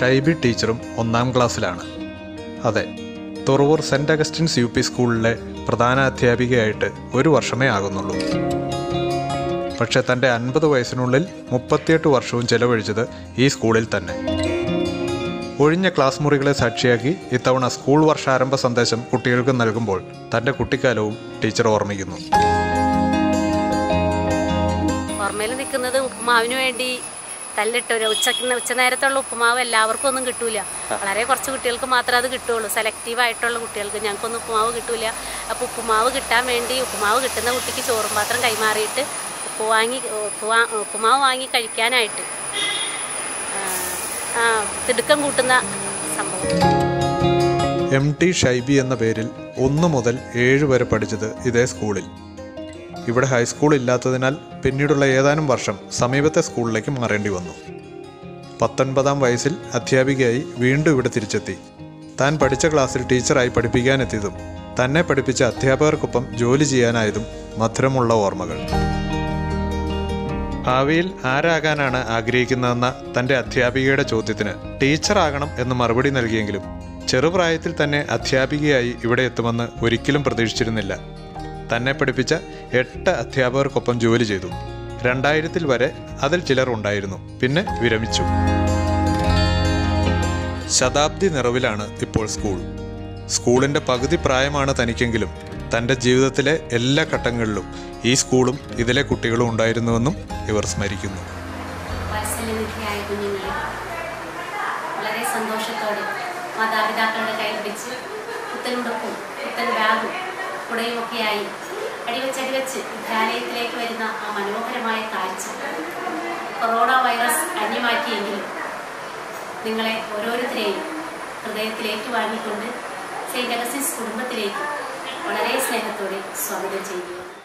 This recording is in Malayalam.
ഷൈബി ടീച്ചറും ഒന്നാം ക്ലാസ്സിലാണ്. അതെ Thuravoor Saint Augustine's U P സ്കൂളിലെ പ്രധാന അധ്യാപികയായിട്ട് ഒരു വർഷമേ ആകുന്നുള്ളൂ. പക്ഷേ തന്റെ അൻപത് വയസ്സിനുള്ളിൽ മുപ്പത്തിയെട്ട് വർഷവും ചെലവഴിച്ചത് ഈ സ്കൂളിൽ തന്നെ. ഒഴിഞ്ഞ ക്ലാസ് മുറികളെ സാക്ഷിയാക്കി ഇത്തവണ സ്കൂൾ വർഷാരംഭ സന്ദേശം കുട്ടികൾക്ക് നൽകുമ്പോൾ തന്റെ കുട്ടിക്കാലവും ടീച്ചർ ഓർമ്മിക്കുന്നു. ഓർമ്മയിൽ നിൽക്കുന്നത് ഉപ്പുമാവിന് വേണ്ടി കല്ലിട്ട് ഒരു ഉച്ചയ്ക്ക് ഉച്ച നേരത്തുള്ള ഉപ്പുമാവ് എല്ലാവർക്കും ഒന്നും കിട്ടൂല. വളരെ കുറച്ച് കുട്ടികൾക്ക് മാത്രമേ അത് കിട്ടുള്ളൂ. സെലക്റ്റീവ് ആയിട്ടുള്ള കുട്ടികൾക്ക് ഞങ്ങൾക്കൊന്നും ഉപ്പുമാവ് കിട്ടൂല. അപ്പോൾ ഉപ്പുമാവ് കിട്ടാൻ വേണ്ടി ഉപ്പുമാവ് കിട്ടുന്ന കുട്ടിക്ക് ചോറും പാത്രം കൈമാറിയിട്ട് ഉപ്പ് വാങ്ങി ഉപ്പുവാ ഉപ്പുമാവ് വാങ്ങി കഴിക്കാനായിട്ട് തിടുക്കം കൂട്ടുന്ന സംഭവം. എം ടി ഷൈബി എന്ന പേരിൽ ഒന്നു മുതൽ ഏഴ് വരെ പഠിച്ചത് ഇതേ സ്കൂളിൽ. ഇവിടെ ഹൈസ്കൂൾ ഇല്ലാത്തതിനാൽ പിന്നീടുള്ള ഏതാനും വർഷം സമീപത്തെ സ്കൂളിലേക്ക് മാറേണ്ടി വന്നു. പത്തൊൻപതാം വയസ്സിൽ അധ്യാപികയായി വീണ്ടും ഇവിടെ തിരിച്ചെത്തി. താൻ പഠിച്ച ക്ലാസ്സിൽ ടീച്ചറായി പഠിപ്പിക്കാനെത്തിയതും തന്നെ പഠിപ്പിച്ച അധ്യാപകർക്കൊപ്പം ജോലി ചെയ്യാനായതും മധുരമുള്ള ഓർമ്മകൾ. ഭാവിയിൽ ആരാകാനാണ് ആഗ്രഹിക്കുന്നതെന്ന തന്റെ അധ്യാപികയുടെ ചോദ്യത്തിന് ടീച്ചറാകണം എന്ന് മറുപടി നൽകിയെങ്കിലും ചെറുപ്രായത്തിൽ തന്നെ അധ്യാപികയായി ഇവിടെ എത്തുമെന്ന് ഒരിക്കലും പ്രതീക്ഷിച്ചിരുന്നില്ല. തന്നെ പഠിപ്പിച്ച എട്ട് അധ്യാപകർക്കൊപ്പം ജോലി ചെയ്തു. രണ്ടായിരത്തിൽ വരെ അതിൽ ചിലർ ഉണ്ടായിരുന്നു. പിന്നെ വിരമിച്ചു. ശതാബ്ദി നിറവിലാണ് ഇപ്പോൾ സ്കൂൾ. സ്കൂളിന്റെ പകുതി പ്രായമാണ് തനിക്കെങ്കിലും. തന്റെ ജീവിതത്തിലെ എല്ലാ ഘട്ടങ്ങളിലും ഈ സ്കൂളും ഇതിലെ കുട്ടികളും ഉണ്ടായിരുന്നുവെന്നും ഇവർ സ്മരിക്കുന്നു. സന്തോഷത്തോടെ മാതാപിതാക്കളുടെ കൈ പിടിച്ച് പുത്തനുടക്കും പുത്തൻ ബാഗും കുടയുമൊക്കെയായി അടിവച്ചടിവച്ച് വിദ്യാലയത്തിലേക്ക് വരുന്ന ആ മനോഹരമായ കാഴ്ച. കൊറോണ വൈറസ് അന്യമാക്കിയെങ്കിലും നിങ്ങളെ ഓരോരുത്തരെയും ഹൃദയത്തിലേക്ക് വാങ്ങിക്കൊണ്ട് സെയിന്റ് അഗസ്റ്റിൻസ് കുടുംബത്തിലേക്ക് വളരെ സ്നേഹത്തോടെ സ്വാഗതം ചെയ്യുകയാണ്